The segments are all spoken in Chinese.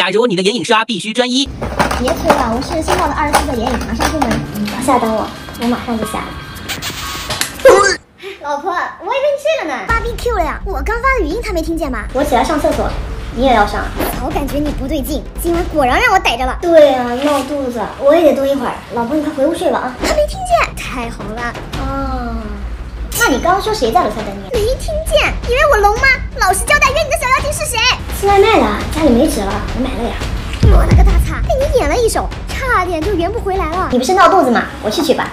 假如你的眼影刷必须专一，别催了，我是新到的二十四色眼影，马上出门。下等我，我马上就下来。老婆，我以为你睡了呢。芭比 Q 了呀！我刚发的语音他没听见吗？我起来上厕所，你也要上？早感觉你不对劲，今晚果然让我逮着了。对啊，闹肚子，我也得多一会儿。老婆，你快回屋睡吧啊！他没听见，太好了。哦，那你刚刚说谁在楼下等你？没听见，以为我聋吗？老实交代，约你的小妖精是谁？吃外卖的，家里没纸了，我买了呀。我了个大擦，被你演了一手，差点就圆不回来了。你不是闹肚子吗？我去取吧。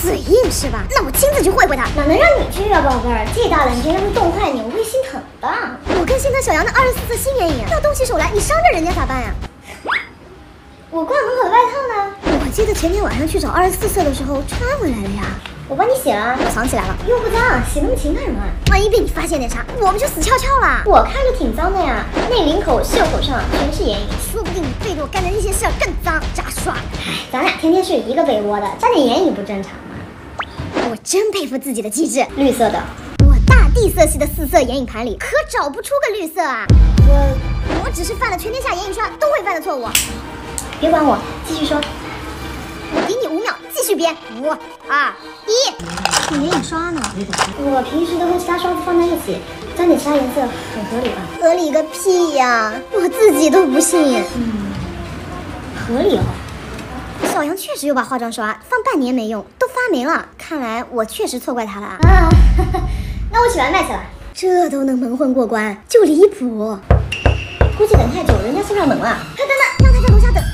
嘴硬是吧？那我亲自去会会他。哪能让你去啊，宝贝儿？这大冷天要是冻坏你，我会心疼的。我跟现在小杨的二十四色新眼影，要动起手来，你伤着人家咋办呀？我挂门口的外套呢？我记得前天晚上去找二十四色的时候穿回来了呀。我帮你洗了，我藏起来了，又不脏，洗那么勤干什么？万一被你发现点啥，我不就死翘翘了？我看着挺脏的呀，那领口、袖口上全是眼影，说不定你背着我干的那些事儿更脏。咋刷？唉，咱俩天天睡一个被窝的，沾点眼影不正常吗？我真佩服自己的机智。绿色的，我大地色系的四色眼影盘里可找不出个绿色啊！我我只是犯了全天下眼影刷都会犯的错误。别管我，继续说。继续编。五、二、一。你眼影刷呢？我平时都和其他刷子放在一起，沾点其他颜色很合理吧？合理个屁呀！我自己都不信。嗯，合理哦。小杨确实有把化妆刷，放半年没用，都发霉了。看来我确实错怪他了啊。啊，那我取外卖去了。这都能蒙混过关，就离谱。估计等太久，人家送上门了。哎，等等，让他在楼下等，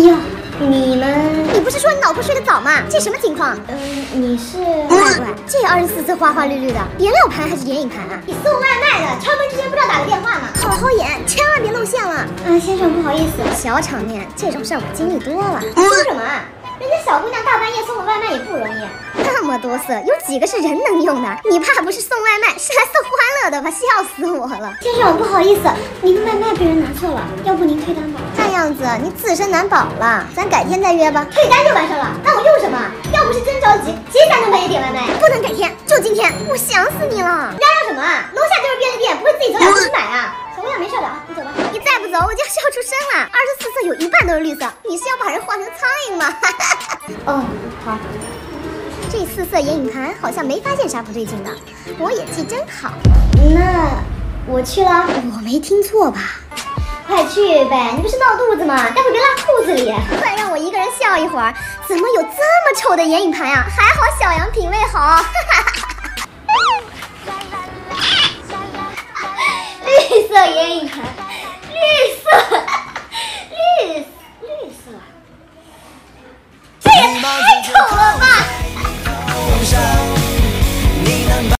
呀，你们，你不是说你老婆睡得早吗？这什么情况？嗯，你是？乖乖，这二十四色花花绿绿的，颜料盘还是眼影盘啊？你送外卖的，敲门之前不知道打个电话吗？好好演，千万别露馅了。啊，先生不好意思，小场面，这种事儿我经历多了。说什么啊？人家小姑娘大半夜送个外卖也不容易。那么多色，有几个是人能用的？你怕不是送外卖，是来送欢乐的吧？笑死我了。先生，不好意思，您的外卖被人拿错了，要不您退单吧？看样子你自身难保了，咱改天再约吧。退单就完事了，那我用什么？要不是真着急，谁三更半夜点外卖？不能改天，就今天。我想死你了。嚷嚷什么？楼下就是便利店，不会自己走两步去买啊？小姑娘没事的啊，你走吧。你再不走，我就要笑出声了。二十四色有一半都是绿色，你是要把人画成苍蝇吗？哦，好。这四色眼影盘好像没发现啥不对劲的，我演技真好。那我去了，我没听错吧？快去呗，你不是闹肚子吗？待会别拉裤子里。快让我一个人笑一会儿。怎么有这么丑的眼影盘呀？还好小杨品味好。绿色眼影盘，绿色，绿绿色，这也太丑了吧！